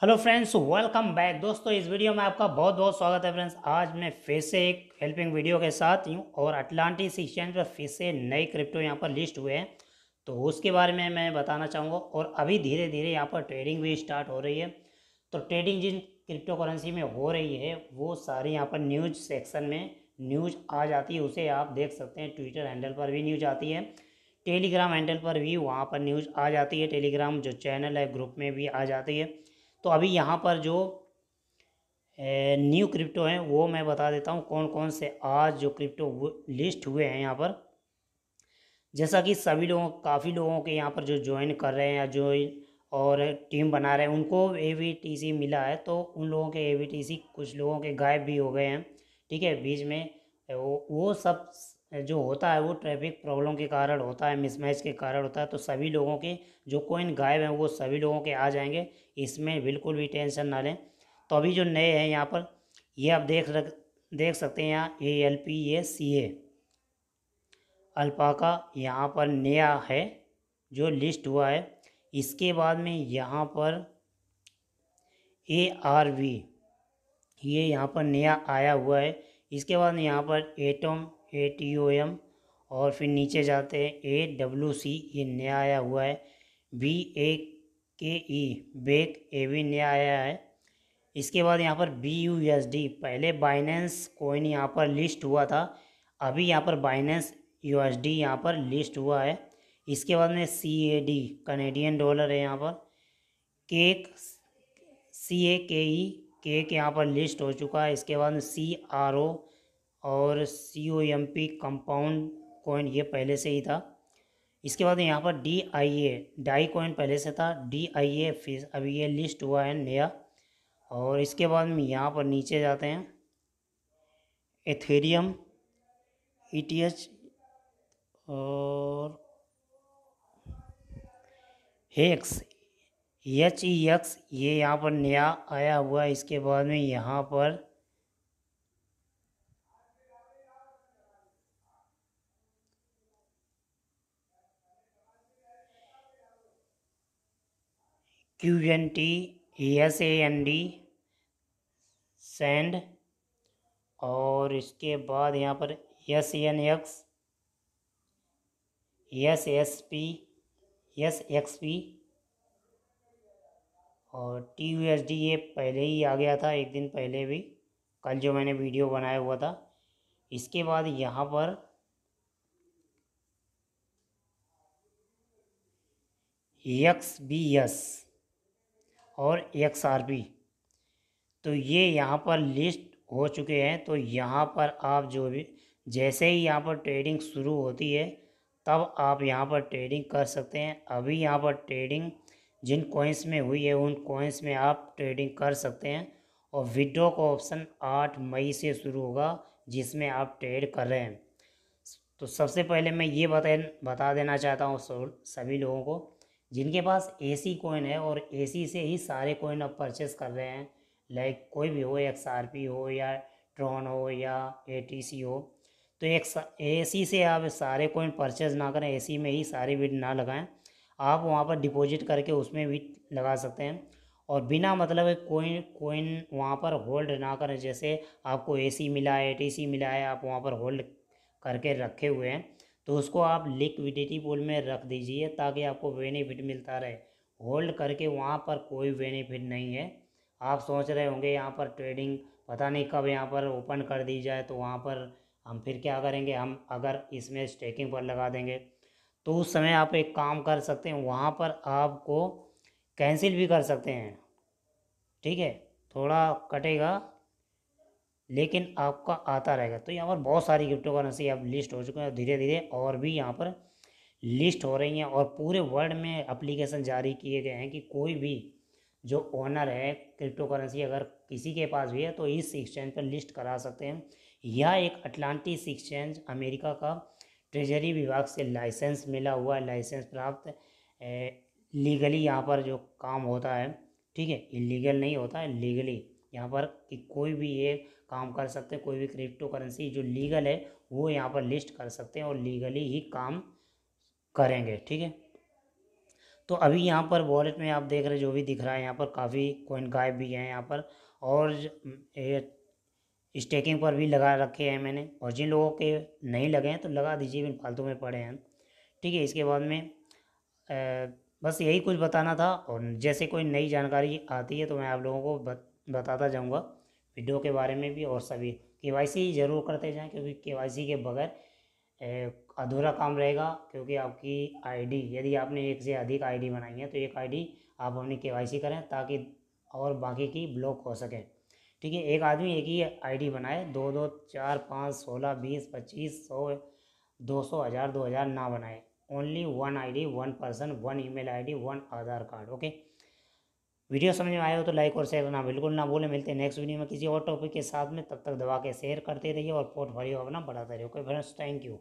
Hello friends welcome back दोस्तों, इस video में आपका बहुत बहुत स्वागत है फ्रेंड्स आज मैं फिर से एक हेल्पिंग वीडियो के साथ हूँ और अटलांटिस एक्सचेंज पर फिर से नए क्रिप्टो यहाँ पर लिस्ट हुए हैं। तो उसके बारे में मैं बताना चाहूँगा और अभी धीरे धीरे यहाँ पर ट्रेडिंग भी स्टार्ट हो रही है। तो ट्रेडिंग जिन क्रिप्टो करेंसी में हो रही है, वो सारी यहाँ पर न्यूज़ सेक्शन में न्यूज़ आ जाती है, उसे आप देख सकते हैं। ट्विटर हैंडल पर भी न्यूज़ आती है। टेलीग्राम हैंडल पर भी वहाँ पर न्यूज़ आ जाती है। टेलीग्राम जो चैनल है ग्रुप में भी आ जाती है। तो अभी यहाँ पर जो न्यू क्रिप्टो हैं, वो मैं बता देता हूँ कौन कौन से आज जो क्रिप्टो लिस्ट हुए हैं यहाँ पर। जैसा कि सभी लोगों, काफ़ी लोगों के यहाँ पर जो ज्वाइन कर रहे हैं या जो और टीम बना रहे हैं, उनको ए वी टी सी मिला है तो उन लोगों के ए वी टी सी कुछ लोगों के गायब भी हो गए हैं, ठीक है, बीच में, वो वो सब जो होता है वो ट्रैफ़िक प्रॉब्लम के कारण होता है मिसमैच के कारण होता है तो सभी लोगों के जो कोइन गायब हैं वो सभी लोगों के आ जाएँगे। इसमें बिल्कुल भी टेंशन ना लें। तो अभी जो नए हैं यहाँ पर, ये आप देख रख, देख सकते हैं यहाँ A L P A C A alpaca यहाँ पर नया है, जो लिस्ट हुआ है। इसके बाद में यहाँ पर ए आर वी ये यहाँ पर नया आया हुआ है। इसके बाद यहाँ पर atom A T O M और फिर नीचे जाते हैं ए डब्ल्यू सी ये नया आया हुआ है। बी ए के ई बेक ए भी नया आया है। इसके बाद यहाँ पर बी यू एस डी पहले बाइनेंस कोइन यहाँ पर लिस्ट हुआ था, अभी यहाँ पर बाइनेंस यू एस डी यहाँ पर लिस्ट हुआ है। इसके बाद में C A D Canadian dollar है यहाँ पर। केक सी ए के ई केक यहाँ पर लिस्ट हो चुका है। इसके बाद में सी आर ओ और C O M P compound coin ये पहले से ही था। इसके बाद यहाँ पर D A I Dai coin पहले से था। डी आई ए फिर अभी ये लिस्ट हुआ है नया। और इसके बाद में यहाँ पर नीचे जाते हैं। एथेरियम ई टी एच और हेक्स एच ई एक्स ये यहाँ पर नया आया हुआ है। इसके बाद में यहाँ पर Q N T S A N D sand और इसके बाद यहाँ पर S N X S S P S X P और टी यू एस डी ये पहले ही आ गया था, एक दिन पहले भी, कल जो मैंने वीडियो बनाया हुआ था। इसके बाद यहाँ पर एक्स बी एस और एक्स आर पी तो ये यहाँ पर लिस्ट हो चुके हैं तो यहाँ पर आप जो भी, जैसे ही यहाँ पर ट्रेडिंग शुरू होती है, तब आप यहाँ पर ट्रेडिंग कर सकते हैं। अभी यहाँ पर ट्रेडिंग जिन कॉइन्स में हुई है, उन कॉइन्स में आप ट्रेडिंग कर सकते हैं। और विड्रो का ऑप्शन आठ मई से शुरू होगा, जिसमें आप ट्रेड कर रहे हैं। तो सबसे पहले मैं ये बता बता देना चाहता हूँ सभी लोगों को जिनके पास ए सी कोइन है और ए सी से ही सारे कोइन अब परचेस कर रहे हैं लाइक कोई भी हो एक्स आर पी हो या ट्रॉन हो या ए टी सी हो तो एक ए सी से आप सारे कोइन परचेज ना करें ए सी में ही सारे बिड ना लगाएँ, आप वहाँ पर डिपॉजिट करके उसमें भी लगा सकते हैं। और बिना मतलब कोइन कोइन वहाँ पर होल्ड ना करें, जैसे आपको ए सी मिला है ए टी सी मिला है, आप वहाँ पर होल्ड करके रखे हुए हैं तो उसको आप लिक्विडिटी पूल में रख दीजिए ताकि आपको बेनिफिट मिलता रहे। होल्ड करके वहाँ पर कोई बेनिफिट नहीं है। आप सोच रहे होंगे यहाँ पर ट्रेडिंग पता नहीं कब यहाँ पर ओपन कर दी जाए तो वहाँ पर हम फिर क्या करेंगे? हम अगर इसमें स्टेकिंग पर लगा देंगे। तो उस समय आप एक काम कर सकते हैं, वहाँ पर आपको कैंसिल भी कर सकते हैं। ठीक है? थोड़ा कटेगा। लेकिन आपका आता रहेगा। तो यहाँ पर बहुत सारी क्रिप्टो करेंसी अब लिस्ट हो चुके हैं। धीरे धीरे और भी यहाँ पर लिस्ट हो रही हैं और पूरे वर्ल्ड में अप्लीकेशन जारी किए गए हैं कि कोई भी जो ओनर है क्रिप्टो करेंसी अगर किसी के पास भी है तो इस एक्सचेंज पर लिस्ट करा सकते हैं। यह एक अटलांटिस एक्सचेंज अमेरिका का ट्रेजरी विभाग से लाइसेंस मिला हुआ है। लाइसेंस प्राप्त लीगली यहाँ पर जो काम होता है, ठीक है इलीगल नहीं होता है लीगली यहाँ पर कि कोई भी ये काम कर सकते हैं कोई भी क्रिप्टो करेंसी जो लीगल है वो यहाँ पर लिस्ट कर सकते हैं और लीगली ही काम करेंगे ठीक है? तो अभी यहाँ पर वॉलेट में आप देख रहे जो भी दिख रहा है यहाँ पर काफ़ी कोइन गायब भी हैं यहाँ पर और स्टेकिंग पर भी लगा रखे हैं मैंने और जिन लोगों के नहीं लगे हैं तो लगा दीजिए बिन फालतू में पड़े हैं। ठीक है इसके बाद में आ, बस यही कुछ बताना था और जैसे कोई नई जानकारी आती है तो मैं आप लोगों को बताता जाऊँगा। वीडियो के बारे में भी और सभी। के ज़रूर करते जाएँ, क्योंकि के के बगैर अधूरा काम रहेगा, क्योंकि आपकी आईडी यदि आपने एक से अधिक आईडी बनाई है तो एक आईडी आप अपनी के वाई सी करें, ताकि और बाकी की ब्लॉक हो सके। ठीक है, एक आदमी एक ही आईडी बनाए, दो दो, चार, पाँच, सोलह, बीस, पच्चीस, सौ, दो सौ, हज़ार, दो हज़ार ना बनाए। Only one ID one person, one email ID one Aadhaar card, okay? Video समझ में आया हो तो लाइक और शेयर करना बिल्कुल ना भूलें। मिलते हैं नेक्स्ट वीडियो में किसी और टॉपिक के साथ में। तब तक दबा के शेयर करते रहिए और पोर्टफोलियो अपना बढ़ाते रहिए। Okay friends thank you